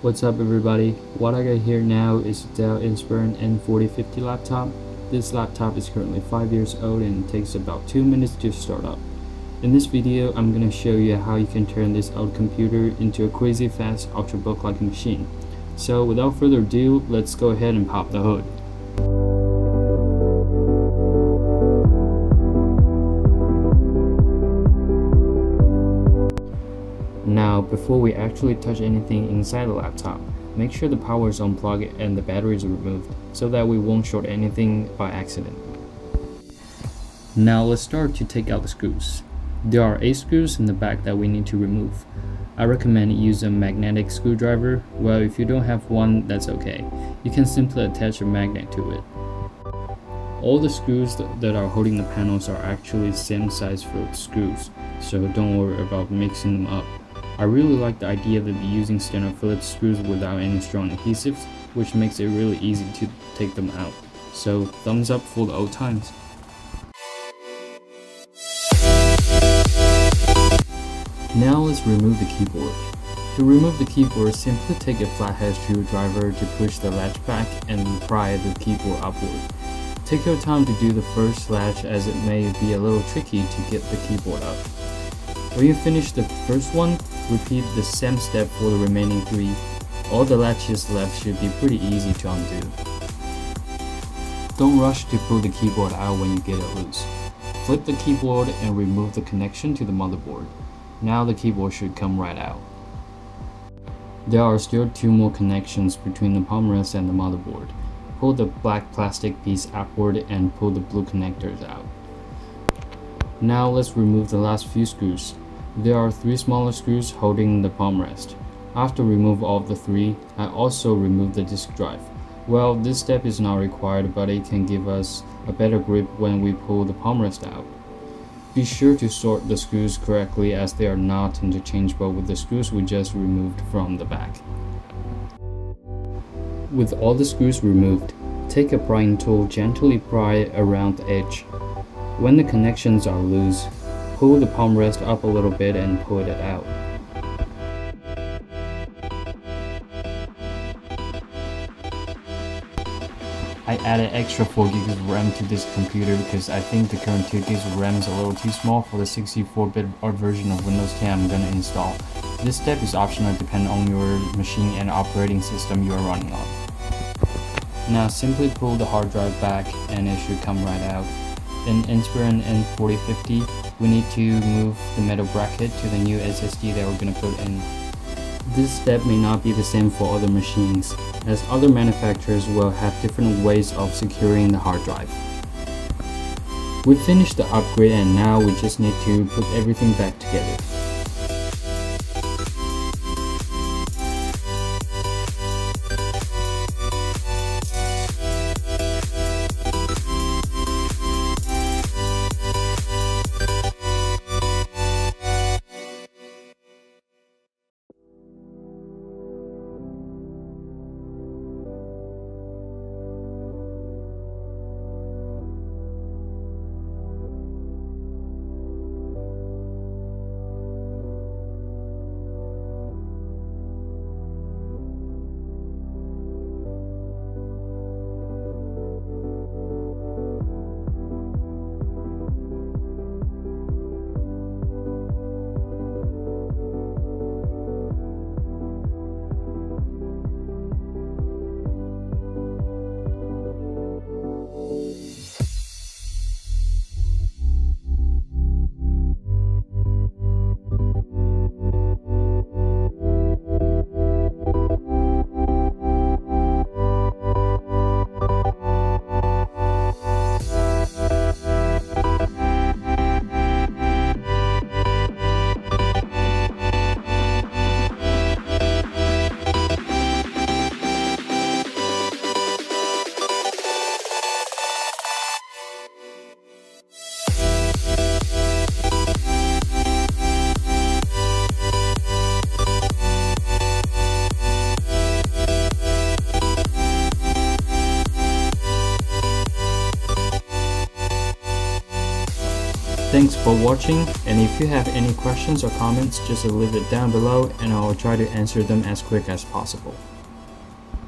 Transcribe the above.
What's up everybody? What I got here now is a Dell Inspiron N4050 laptop. This laptop is currently 5 years old and takes about 2 minutes to start up. In this video, I'm going to show you how you can turn this old computer into a crazy fast ultrabook-like machine. So without further ado, let's go ahead and pop the hood. Now, before we actually touch anything inside the laptop, make sure the power is unplugged and the battery is removed, so that we won't short anything by accident. Now let's start to take out the screws. There are 8 screws in the back that we need to remove. I recommend use a magnetic screwdriver, well if you don't have one that's okay. You can simply attach a magnet to it. All the screws that are holding the panels are actually the same size for the screws, so don't worry about mixing them up. I really like the idea of using standard Phillips screws without any strong adhesives, which makes it really easy to take them out. So thumbs up for the old times. Now let's remove the keyboard. To remove the keyboard, simply take a flathead screwdriver to push the latch back and pry the keyboard upward. Take your time to do the first latch as it may be a little tricky to get the keyboard up. When you finish the first one, repeat the same step for the remaining three. All the latches left should be pretty easy to undo. Don't rush to pull the keyboard out when you get it loose. Flip the keyboard and remove the connection to the motherboard. Now the keyboard should come right out. There are still two more connections between the palm rest and the motherboard. Pull the black plastic piece upward and pull the blue connectors out. Now let's remove the last few screws. There are three smaller screws holding the palm rest. After remove all the three, I also remove the disk drive. Well, this step is not required but it can give us a better grip when we pull the palm rest out. Be sure to sort the screws correctly as they are not interchangeable with the screws we just removed from the back. With all the screws removed, take a prying tool gently pry around the edge. When the connections are loose, pull the palm rest up a little bit and pull it out. I added extra 4 GB of RAM to this computer because I think the current 2 GB of RAM is a little too small for the 64-bit version of Windows 10 I'm gonna install. This step is optional depending on your machine and operating system you are running on. Now simply pull the hard drive back and it should come right out. In Inspiron N4050, we need to move the metal bracket to the new SSD that we're gonna put in. This step may not be the same for other machines, as other manufacturers will have different ways of securing the hard drive. We finished the upgrade and now we just need to put everything back together. Thanks for watching and if you have any questions or comments just leave it down below and I'll try to answer them as quick as possible.